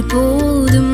ஒருபோதும்